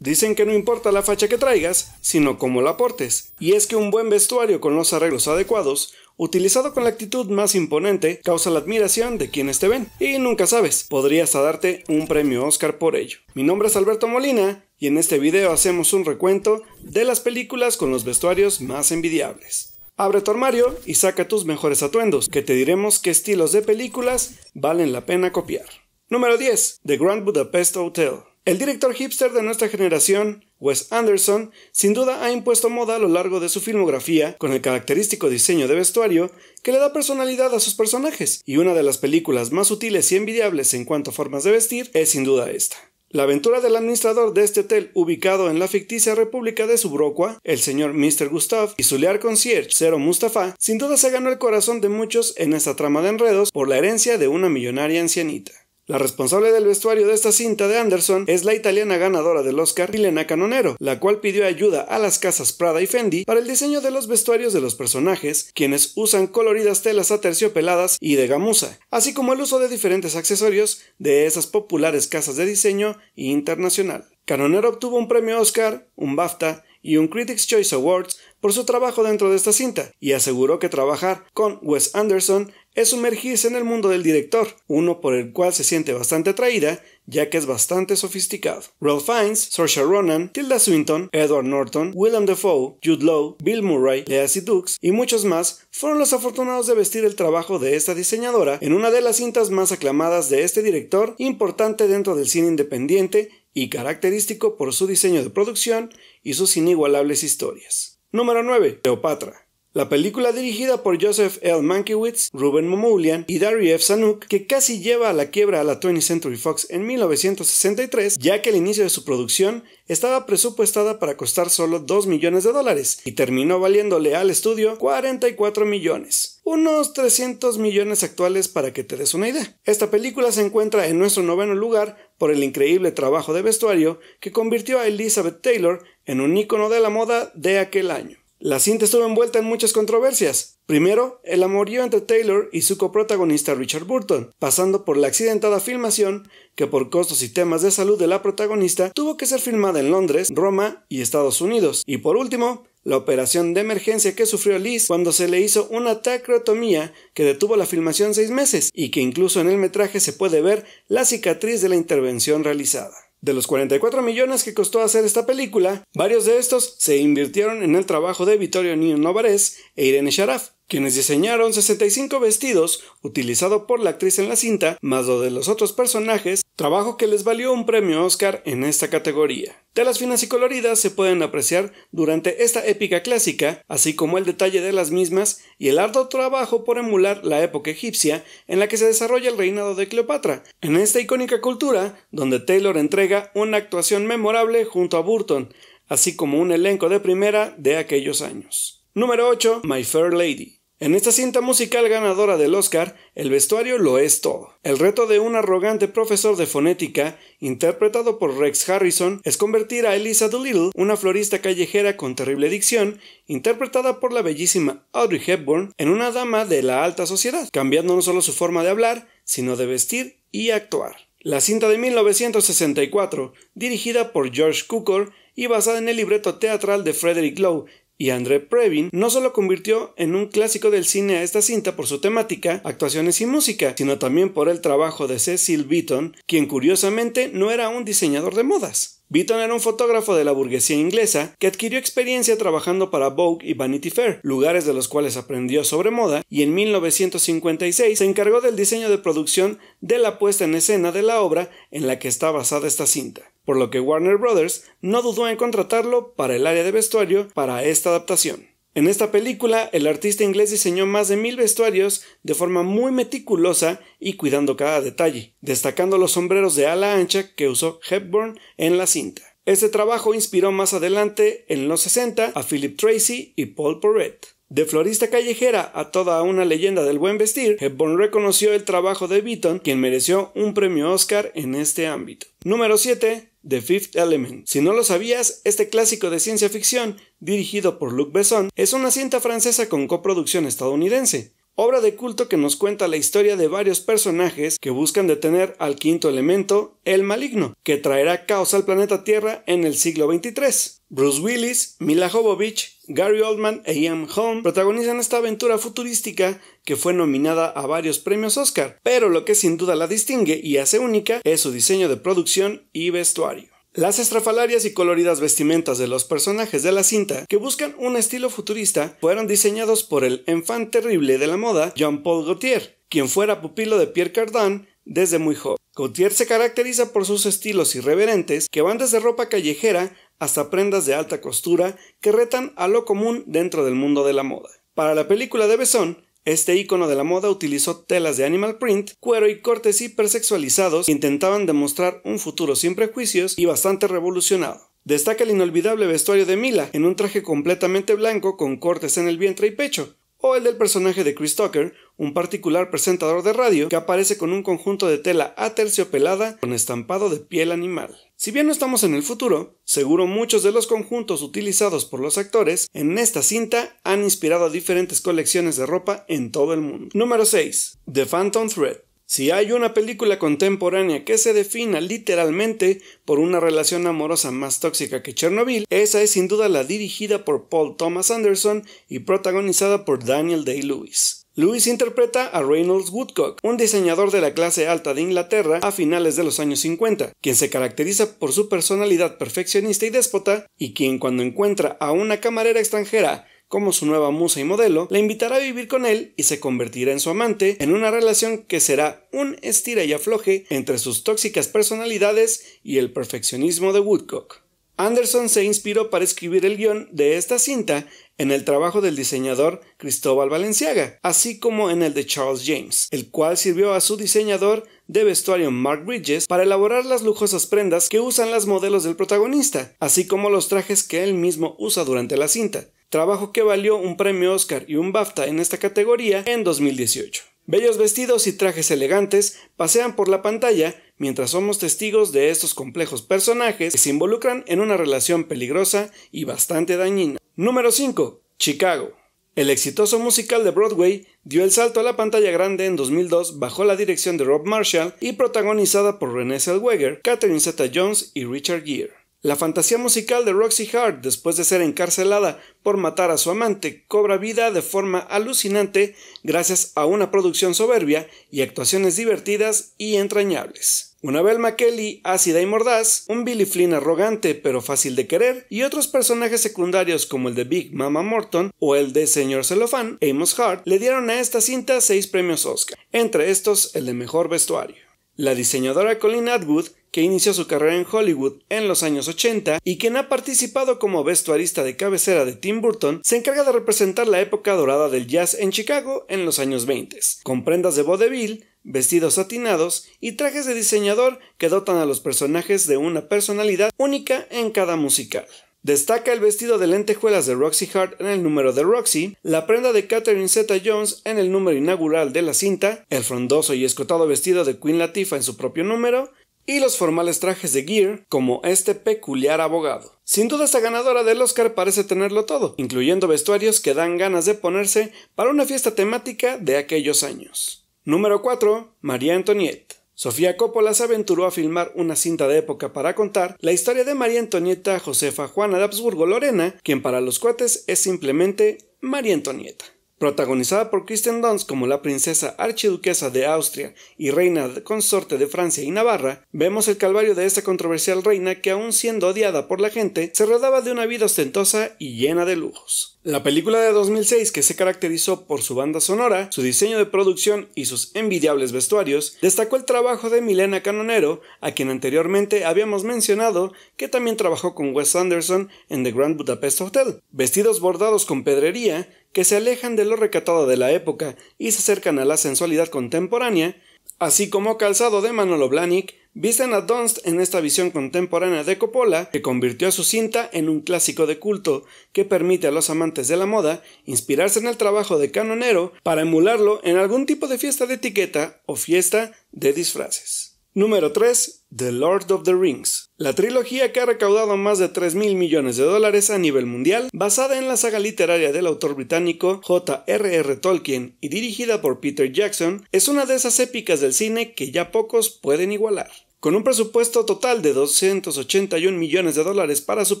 Dicen que no importa la facha que traigas, sino cómo la portes. Y es que un buen vestuario con los arreglos adecuados, utilizado con la actitud más imponente, causa la admiración de quienes te ven. Y nunca sabes, podrías darte un premio Oscar por ello. Mi nombre es Alberto Molina y en este video hacemos un recuento de las películas con los vestuarios más envidiables. Abre tu armario y saca tus mejores atuendos, que te diremos qué estilos de películas valen la pena copiar. Número 10. The Grand Budapest Hotel. El director hipster de nuestra generación, Wes Anderson, sin duda ha impuesto moda a lo largo de su filmografía con el característico diseño de vestuario que le da personalidad a sus personajes, y una de las películas más útiles y envidiables en cuanto a formas de vestir es sin duda esta. La aventura del administrador de este hotel, ubicado en la ficticia República de Subrocua, el señor Mr. Gustav, y su leal concierge, Zero Mustafa, sin duda se ganó el corazón de muchos en esta trama de enredos por la herencia de una millonaria ancianita. La responsable del vestuario de esta cinta de Anderson es la italiana ganadora del Oscar, Milena Canonero, la cual pidió ayuda a las casas Prada y Fendi para el diseño de los vestuarios de los personajes, quienes usan coloridas telas aterciopeladas y de gamuza, así como el uso de diferentes accesorios de esas populares casas de diseño internacional. Canonero obtuvo un premio Oscar, un BAFTA y un Critics' Choice Awards por su trabajo dentro de esta cinta, y aseguró que trabajar con Wes Anderson es sumergirse en el mundo del director, uno por el cual se siente bastante atraída, ya que es bastante sofisticado. Ralph Fiennes, Saoirse Ronan, Tilda Swinton, Edward Norton, Willem Dafoe, Jude Law, Bill Murray, Lea Dux y muchos más fueron los afortunados de vestir el trabajo de esta diseñadora en una de las cintas más aclamadas de este director, importante dentro del cine independiente y característico por su diseño de producción y sus inigualables historias. Número 9. Cleopatra. La película dirigida por Joseph L. Mankiewicz, Ruben Mamoulian y Darry F. Zanuck, que casi lleva a la quiebra a la 20th Century Fox en 1963, ya que al inicio de su producción estaba presupuestada para costar solo 2 millones de dólares y terminó valiéndole al estudio 44 millones, unos 300 millones actuales para que te des una idea. Esta película se encuentra en nuestro noveno lugar por el increíble trabajo de vestuario que convirtió a Elizabeth Taylor en un ícono de la moda de aquel año. La cinta estuvo envuelta en muchas controversias. Primero, el amorío entre Taylor y su coprotagonista Richard Burton, pasando por la accidentada filmación que por costos y temas de salud de la protagonista tuvo que ser filmada en Londres, Roma y Estados Unidos. Y por último, la operación de emergencia que sufrió Liz cuando se le hizo una tacrotomía que detuvo la filmación seis meses y que incluso en el metraje se puede ver la cicatriz de la intervención realizada. De los 44 millones que costó hacer esta película, varios de estos se invirtieron en el trabajo de Vittorio Nino Novares e Irene Sharaf, quienes diseñaron 65 vestidos utilizados por la actriz en la cinta, más lo de los otros personajes, trabajo que les valió un premio Oscar en esta categoría. Telas finas y coloridas se pueden apreciar durante esta épica clásica, así como el detalle de las mismas y el arduo trabajo por emular la época egipcia en la que se desarrolla el reinado de Cleopatra, en esta icónica cultura donde Taylor entrega una actuación memorable junto a Burton, así como un elenco de primera de aquellos años. Número 8. My Fair Lady. En esta cinta musical ganadora del Oscar, el vestuario lo es todo. El reto de un arrogante profesor de fonética, interpretado por Rex Harrison, es convertir a Elisa Doolittle, una florista callejera con terrible dicción, interpretada por la bellísima Audrey Hepburn, en una dama de la alta sociedad, cambiando no solo su forma de hablar, sino de vestir y actuar. La cinta de 1964, dirigida por George Cukor y basada en el libreto teatral de Frederick Lowe y André Previn no solo convirtió en un clásico del cine a esta cinta por su temática, actuaciones y música, sino también por el trabajo de Cecil Beaton, quien curiosamente no era un diseñador de modas. Beaton era un fotógrafo de la burguesía inglesa que adquirió experiencia trabajando para Vogue y Vanity Fair, lugares de los cuales aprendió sobre moda, y en 1956 se encargó del diseño de producción de la puesta en escena de la obra en la que está basada esta cinta por lo que Warner Brothers no dudó en contratarlo para el área de vestuario para esta adaptación. En esta película, el artista inglés diseñó más de mil vestuarios de forma muy meticulosa y cuidando cada detalle, destacando los sombreros de ala ancha que usó Hepburn en la cinta. Este trabajo inspiró más adelante, en los 60, a Philip Tracy y Paul Porret. De florista callejera a toda una leyenda del buen vestir, Hepburn reconoció el trabajo de Beaton, quien mereció un premio Oscar en este ámbito. Número 7. The Fifth Element. Si no lo sabías, este clásico de ciencia ficción, dirigido por Luc Besson, es una cinta francesa con coproducción estadounidense. Obra de culto que nos cuenta la historia de varios personajes que buscan detener al quinto elemento, el maligno, que traerá caos al planeta Tierra en el siglo XXIII. Bruce Willis, Mila Jovovich, Gary Oldman e Ian Holm protagonizan esta aventura futurística que fue nominada a varios premios Oscar, pero lo que sin duda la distingue y hace única es su diseño de producción y vestuario. Las estrafalarias y coloridas vestimentas de los personajes de la cinta, que buscan un estilo futurista, fueron diseñados por el enfant terrible de la moda, Jean-Paul Gaultier, quien fuera pupilo de Pierre Cardin desde muy joven. Gaultier se caracteriza por sus estilos irreverentes, que van desde ropa callejera hasta prendas de alta costura que retan a lo común dentro del mundo de la moda. Para la película de Besson, este icono de la moda utilizó telas de animal print, cuero y cortes hipersexualizados que intentaban demostrar un futuro sin prejuicios y bastante revolucionado. Destaca el inolvidable vestuario de Mila, en un traje completamente blanco con cortes en el vientre y pecho, o el del personaje de Chris Tucker, un particular presentador de radio que aparece con un conjunto de tela aterciopelada con estampado de piel animal. Si bien no estamos en el futuro, seguro muchos de los conjuntos utilizados por los actores en esta cinta han inspirado a diferentes colecciones de ropa en todo el mundo. Número 6. The Phantom Thread. Si hay una película contemporánea que se defina literalmente por una relación amorosa más tóxica que Chernobyl, esa es sin duda la dirigida por Paul Thomas Anderson y protagonizada por Daniel Day-Lewis. Lewis interpreta a Reynolds Woodcock, un diseñador de la clase alta de Inglaterra a finales de los años 50, quien se caracteriza por su personalidad perfeccionista y déspota, y quien cuando encuentra a una camarera extranjera como su nueva musa y modelo, la invitará a vivir con él y se convertirá en su amante en una relación que será un estira y afloje entre sus tóxicas personalidades y el perfeccionismo de Woodcock. Anderson se inspiró para escribir el guion de esta cinta en el trabajo del diseñador Cristóbal Valenciaga, así como en el de Charles James, el cual sirvió a su diseñador de vestuario Mark Bridges para elaborar las lujosas prendas que usan las modelos del protagonista, así como los trajes que él mismo usa durante la cinta trabajo que valió un premio Oscar y un BAFTA en esta categoría en 2018. Bellos vestidos y trajes elegantes pasean por la pantalla mientras somos testigos de estos complejos personajes que se involucran en una relación peligrosa y bastante dañina. Número 5. Chicago. El exitoso musical de Broadway dio el salto a la pantalla grande en 2002 bajo la dirección de Rob Marshall y protagonizada por Renée Zellweger, Catherine Zeta-Jones y Richard Gere. La fantasía musical de Roxy Hart, después de ser encarcelada por matar a su amante, cobra vida de forma alucinante gracias a una producción soberbia y actuaciones divertidas y entrañables. Una Belma Kelly ácida y mordaz, un Billy Flynn arrogante pero fácil de querer, y otros personajes secundarios como el de Big Mama Morton o el de Señor Celofán, Amos Hart, le dieron a esta cinta seis premios Oscar, entre estos el de mejor vestuario. La diseñadora Colleen Atwood que inició su carrera en Hollywood en los años 80 y quien ha participado como vestuarista de cabecera de Tim Burton, se encarga de representar la época dorada del jazz en Chicago en los años 20, con prendas de vodevil, vestidos satinados y trajes de diseñador que dotan a los personajes de una personalidad única en cada musical. Destaca el vestido de lentejuelas de Roxy Hart en el número de Roxy, la prenda de Catherine Zeta Jones en el número inaugural de la cinta, el frondoso y escotado vestido de Queen Latifah en su propio número, y los formales trajes de Gear como este peculiar abogado. Sin duda esta ganadora del Oscar parece tenerlo todo, incluyendo vestuarios que dan ganas de ponerse para una fiesta temática de aquellos años. Número 4. María Antoniette. Sofía Coppola se aventuró a filmar una cinta de época para contar la historia de María Antonieta Josefa Juana de Habsburgo Lorena, quien para los cuates es simplemente María Antonieta. Protagonizada por Kristen Dunst como la princesa archiduquesa de Austria y reina consorte de Francia y Navarra, vemos el calvario de esta controversial reina que aun siendo odiada por la gente, se rodaba de una vida ostentosa y llena de lujos. La película de 2006, que se caracterizó por su banda sonora, su diseño de producción y sus envidiables vestuarios, destacó el trabajo de Milena Canonero, a quien anteriormente habíamos mencionado que también trabajó con Wes Anderson en The Grand Budapest Hotel. Vestidos bordados con pedrería, que se alejan de lo recatado de la época y se acercan a la sensualidad contemporánea, así como calzado de Manolo Blahnik, visten a Dunst en esta visión contemporánea de Coppola, que convirtió a su cinta en un clásico de culto que permite a los amantes de la moda inspirarse en el trabajo de Canonero para emularlo en algún tipo de fiesta de etiqueta o fiesta de disfraces. Número 3. The Lord of the Rings. La trilogía que ha recaudado más de 3 mil millones de dólares a nivel mundial, basada en la saga literaria del autor británico J.R.R. Tolkien y dirigida por Peter Jackson, es una de esas épicas del cine que ya pocos pueden igualar. Con un presupuesto total de 281 millones de dólares para su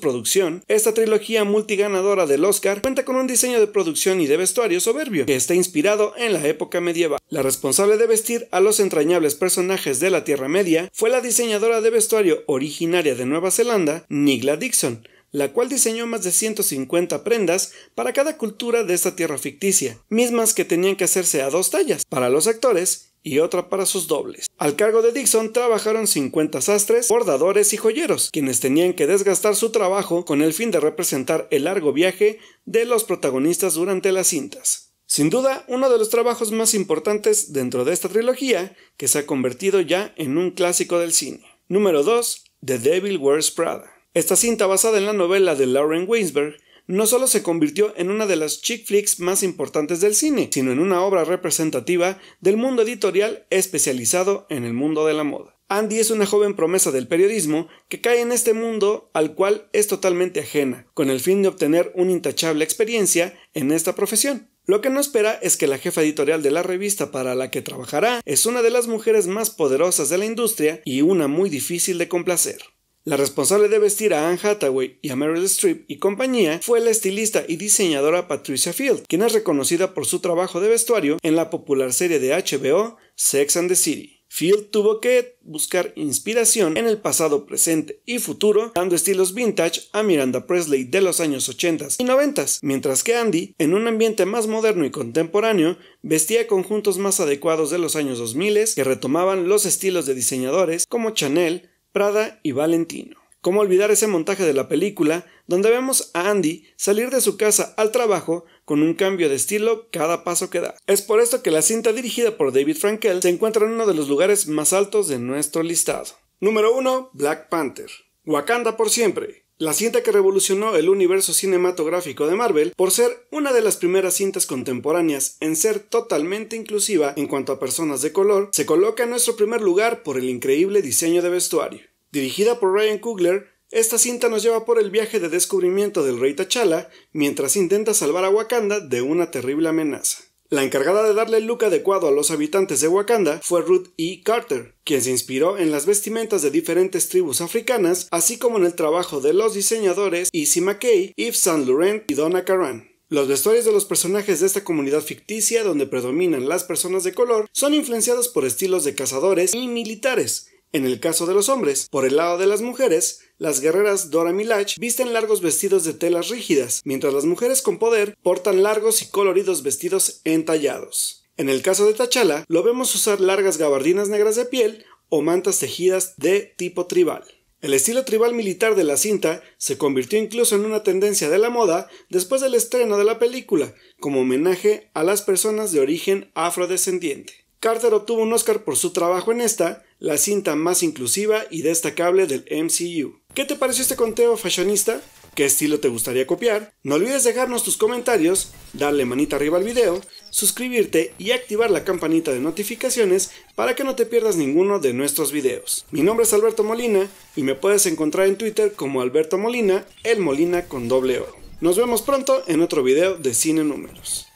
producción, esta trilogía multiganadora del Oscar cuenta con un diseño de producción y de vestuario soberbio, que está inspirado en la época medieval. La responsable de vestir a los entrañables personajes de la Tierra Media fue la diseñadora de vestuario originaria de Nueva Zelanda, Nigla Dixon, la cual diseñó más de 150 prendas para cada cultura de esta tierra ficticia, mismas que tenían que hacerse a dos tallas, para los actores y otra para sus dobles. Al cargo de Dixon trabajaron 50 sastres, bordadores y joyeros, quienes tenían que desgastar su trabajo con el fin de representar el largo viaje de los protagonistas durante las cintas. Sin duda, uno de los trabajos más importantes dentro de esta trilogía, que se ha convertido ya en un clásico del cine. Número 2. The Devil Wears Prada. Esta cinta basada en la novela de Lauren Weinsberg no solo se convirtió en una de las chick flicks más importantes del cine, sino en una obra representativa del mundo editorial especializado en el mundo de la moda. Andy es una joven promesa del periodismo que cae en este mundo al cual es totalmente ajena, con el fin de obtener una intachable experiencia en esta profesión. Lo que no espera es que la jefa editorial de la revista para la que trabajará es una de las mujeres más poderosas de la industria y una muy difícil de complacer. La responsable de vestir a Anne Hathaway y a Meryl Streep y compañía fue la estilista y diseñadora Patricia Field, quien es reconocida por su trabajo de vestuario en la popular serie de HBO Sex and the City. Field tuvo que buscar inspiración en el pasado, presente y futuro, dando estilos vintage a Miranda Presley de los años 80 y 90, mientras que Andy, en un ambiente más moderno y contemporáneo, vestía conjuntos más adecuados de los años 2000 que retomaban los estilos de diseñadores como Chanel, Prada y Valentino. ¿Cómo olvidar ese montaje de la película donde vemos a Andy salir de su casa al trabajo con un cambio de estilo cada paso que da? Es por esto que la cinta dirigida por David Frankel se encuentra en uno de los lugares más altos de nuestro listado. Número 1. Black Panther. Wakanda por siempre la cinta que revolucionó el universo cinematográfico de Marvel por ser una de las primeras cintas contemporáneas en ser totalmente inclusiva en cuanto a personas de color, se coloca en nuestro primer lugar por el increíble diseño de vestuario. Dirigida por Ryan Coogler, esta cinta nos lleva por el viaje de descubrimiento del rey T'Challa mientras intenta salvar a Wakanda de una terrible amenaza. La encargada de darle el look adecuado a los habitantes de Wakanda fue Ruth E. Carter, quien se inspiró en las vestimentas de diferentes tribus africanas, así como en el trabajo de los diseñadores Issy McKay, Yves Saint Laurent y Donna Karan. Los vestuarios de los personajes de esta comunidad ficticia, donde predominan las personas de color, son influenciados por estilos de cazadores y militares, en el caso de los hombres, por el lado de las mujeres, las guerreras Dora Milaje visten largos vestidos de telas rígidas, mientras las mujeres con poder portan largos y coloridos vestidos entallados. En el caso de T'Challa, lo vemos usar largas gabardinas negras de piel o mantas tejidas de tipo tribal. El estilo tribal militar de la cinta se convirtió incluso en una tendencia de la moda después del estreno de la película, como homenaje a las personas de origen afrodescendiente. Carter obtuvo un Oscar por su trabajo en esta, la cinta más inclusiva y destacable del MCU. ¿Qué te pareció este conteo fashionista? ¿Qué estilo te gustaría copiar? No olvides dejarnos tus comentarios, darle manita arriba al video, suscribirte y activar la campanita de notificaciones para que no te pierdas ninguno de nuestros videos. Mi nombre es Alberto Molina y me puedes encontrar en Twitter como Alberto Molina, el Molina con doble O. Nos vemos pronto en otro video de Cine Números.